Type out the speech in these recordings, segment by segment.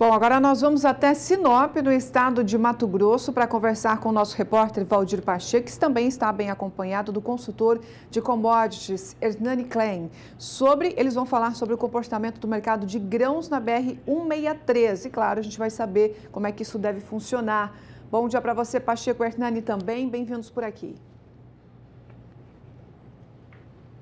Bom, agora nós vamos até Sinop, no estado de Mato Grosso, para conversar com o nosso repórter Valdir Pacheco, que também está bem acompanhado do consultor de commodities, Hernani Klein. Sobre, eles vão falar sobre o comportamento do mercado de grãos na BR-163. E claro, a gente vai saber como é que isso deve funcionar. Bom dia para você, Pacheco Hernani, também. Bem-vindos por aqui.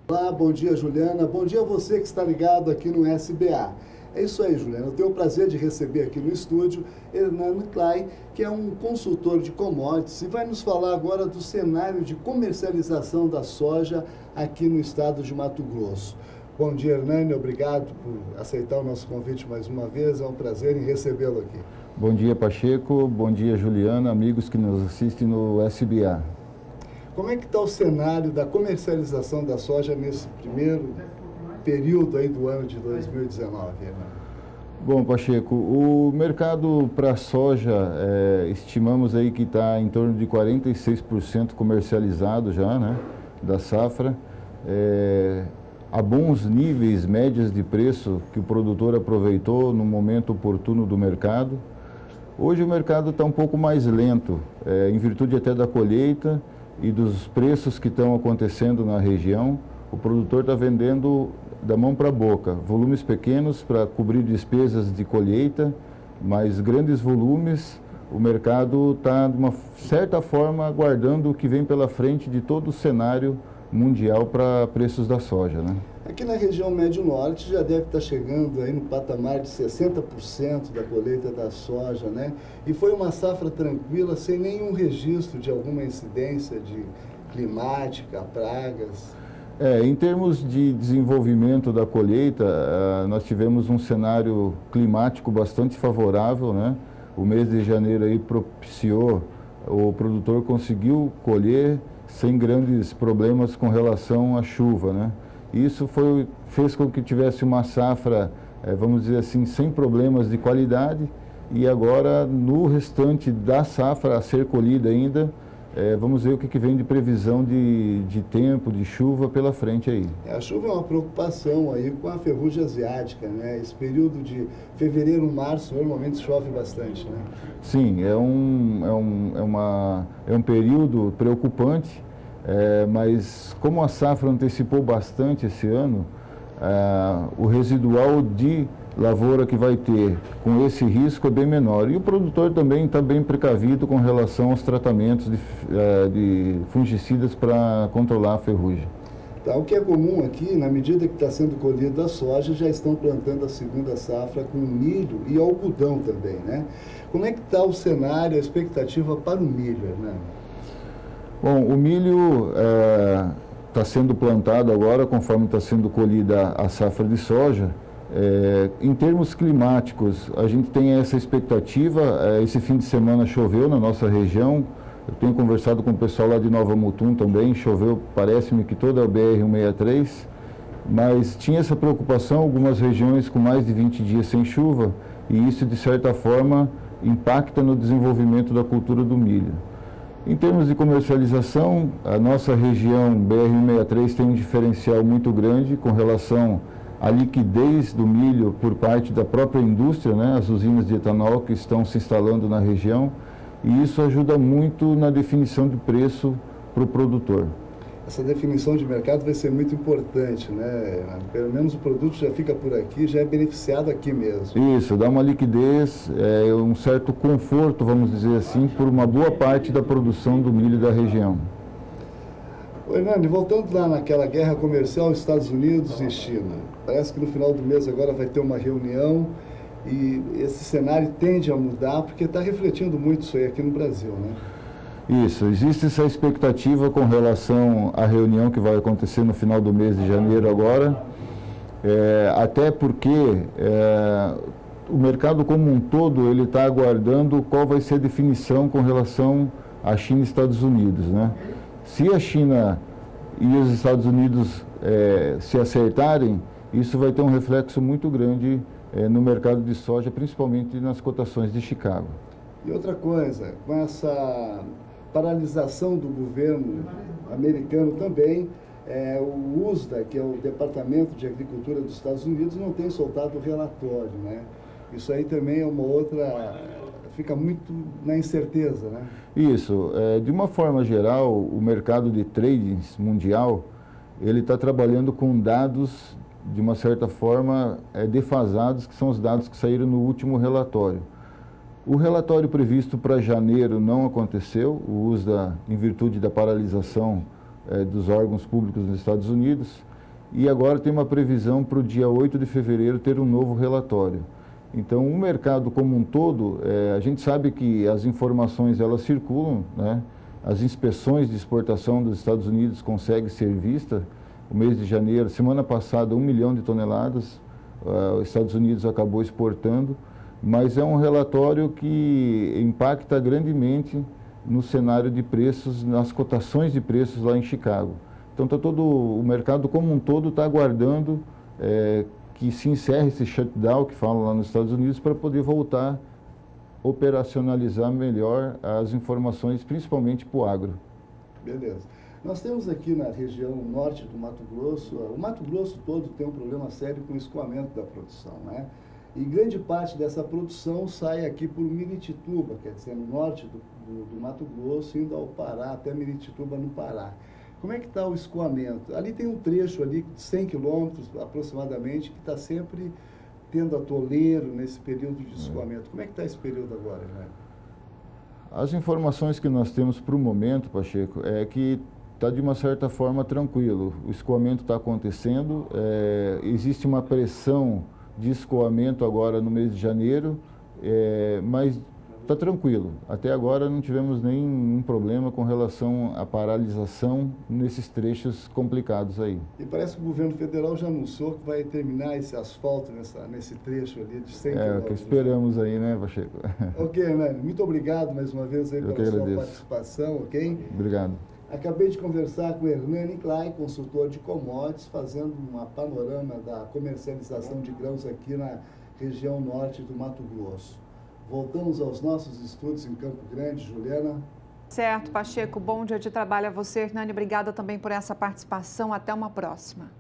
Olá, bom dia, Juliana. Bom dia a você que está ligado aqui no SBA. É isso aí, Juliana. Eu tenho o prazer de receber aqui no estúdio Hernando Klein, que é um consultor de commodities e vai nos falar agora do cenário de comercialização da soja aqui no estado de Mato Grosso. Bom dia, Hernani. Obrigado por aceitar o nosso convite mais uma vez. É um prazer em recebê-lo aqui. Bom dia, Pacheco. Bom dia, Juliana, amigos que nos assistem no SBA. Como é que está o cenário da comercialização da soja nesse primeiro período aí do ano de 2019, Bom, Pacheco, o mercado para soja, é, estimamos aí que está em torno de 46% comercializado já, né, da safra. É, a bons níveis médias de preço que o produtor aproveitou no momento oportuno do mercado. Hoje o mercado está um pouco mais lento, é, em virtude até da colheita e dos preços que estão acontecendo na região. O produtor está vendendo da mão para a boca. Volumes pequenos para cobrir despesas de colheita, mas grandes volumes. O mercado está, de uma certa forma, aguardando o que vem pela frente de todo o cenário mundial para preços da soja. Né? Aqui na região médio-norte já deve estar tá chegando aí no patamar de 60% da colheita da soja, né? E foi uma safra tranquila, sem nenhum registro de alguma incidência de climática, pragas. É, em termos de desenvolvimento da colheita, uh, nós tivemos um cenário climático bastante favorável, né? O mês de janeiro aí propiciou, o produtor conseguiu colher sem grandes problemas com relação à chuva, né? Isso foi, fez com que tivesse uma safra, eh, vamos dizer assim, sem problemas de qualidade e agora no restante da safra a ser colhida ainda, é, vamos ver o que, que vem de previsão de, de tempo, de chuva pela frente aí. É, a chuva é uma preocupação aí com a ferrugem asiática, né? Esse período de fevereiro, março, normalmente chove bastante, né? Sim, é um, é um, é uma, é um período preocupante, é, mas como a safra antecipou bastante esse ano, é, o residual de lavoura que vai ter com esse risco é bem menor. E o produtor também está bem precavido com relação aos tratamentos de, eh, de fungicidas para controlar a ferrugem. Tá, o que é comum aqui, na medida que está sendo colhida a soja, já estão plantando a segunda safra com milho e algodão também, né? Como é que está o cenário, a expectativa para o milho, né? Bom, o milho está eh, sendo plantado agora, conforme está sendo colhida a safra de soja, é, em termos climáticos, a gente tem essa expectativa. É, esse fim de semana choveu na nossa região. Eu tenho conversado com o pessoal lá de Nova Mutum também. Choveu, parece-me que toda a BR-163. Mas tinha essa preocupação, algumas regiões com mais de 20 dias sem chuva. E isso, de certa forma, impacta no desenvolvimento da cultura do milho. Em termos de comercialização, a nossa região BR-163 tem um diferencial muito grande com relação a liquidez do milho por parte da própria indústria, né, as usinas de etanol que estão se instalando na região, e isso ajuda muito na definição de preço para o produtor. Essa definição de mercado vai ser muito importante, né? Pelo menos o produto já fica por aqui, já é beneficiado aqui mesmo. Isso, dá uma liquidez, é, um certo conforto, vamos dizer assim, por uma boa parte da produção do milho da região. Hernani, voltando lá naquela guerra comercial Estados Unidos e China, parece que no final do mês agora vai ter uma reunião e esse cenário tende a mudar porque está refletindo muito isso aí aqui no Brasil, né? Isso, existe essa expectativa com relação à reunião que vai acontecer no final do mês de janeiro agora, é, até porque é, o mercado como um todo ele está aguardando qual vai ser a definição com relação à China e Estados Unidos, né? Se a China e os Estados Unidos é, se acertarem, isso vai ter um reflexo muito grande é, no mercado de soja, principalmente nas cotações de Chicago. E outra coisa, com essa paralisação do governo americano também, é, o USDA, que é o Departamento de Agricultura dos Estados Unidos, não tem soltado o relatório, né? Isso aí também é uma outra. Fica muito na incerteza, né? Isso. É, de uma forma geral, o mercado de tradings mundial ele está trabalhando com dados de uma certa forma é, defasados, que são os dados que saíram no último relatório. O relatório previsto para janeiro não aconteceu, o USDA, em virtude da paralisação é, dos órgãos públicos nos Estados Unidos, e agora tem uma previsão para o dia 8 de fevereiro ter um novo relatório. Então, o mercado como um todo, é, a gente sabe que as informações elas circulam, né? as inspeções de exportação dos Estados Unidos conseguem ser vistas. O mês de janeiro, semana passada, um milhão de toneladas, uh, os Estados Unidos acabou exportando, mas é um relatório que impacta grandemente no cenário de preços, nas cotações de preços lá em Chicago. Então, tá todo, o mercado como um todo está aguardando é, que se encerre esse shutdown que falam lá nos Estados Unidos para poder voltar a operacionalizar melhor as informações, principalmente para o agro. Beleza. Nós temos aqui na região norte do Mato Grosso, o Mato Grosso todo tem um problema sério com o escoamento da produção, né? E grande parte dessa produção sai aqui por Miritituba, quer dizer, no norte do, do, do Mato Grosso, indo ao Pará, até Miritituba, no Pará. Como é que está o escoamento? Ali tem um trecho ali de 100 quilômetros aproximadamente que está sempre tendo atoleiro nesse período de escoamento. Como é que está esse período agora, né? As informações que nós temos para o momento, Pacheco, é que está de uma certa forma tranquilo. O escoamento está acontecendo, é, existe uma pressão de escoamento agora no mês de janeiro, é, mas está tranquilo. Até agora não tivemos nenhum problema com relação à paralisação nesses trechos complicados aí. E parece que o governo federal já anunciou que vai terminar esse asfalto nessa, nesse trecho ali de 100 É, o que esperamos aí, né, Pacheco? ok, Hernani, muito obrigado mais uma vez aí Eu pela sua participação, ok? Obrigado. Acabei de conversar com Hernani Klein, consultor de commodities, fazendo uma panorama da comercialização de grãos aqui na região norte do Mato Grosso. Voltamos aos nossos estudos em Campo Grande, Juliana. Certo, Pacheco. Bom dia de trabalho a você, Hernani. Obrigada também por essa participação. Até uma próxima.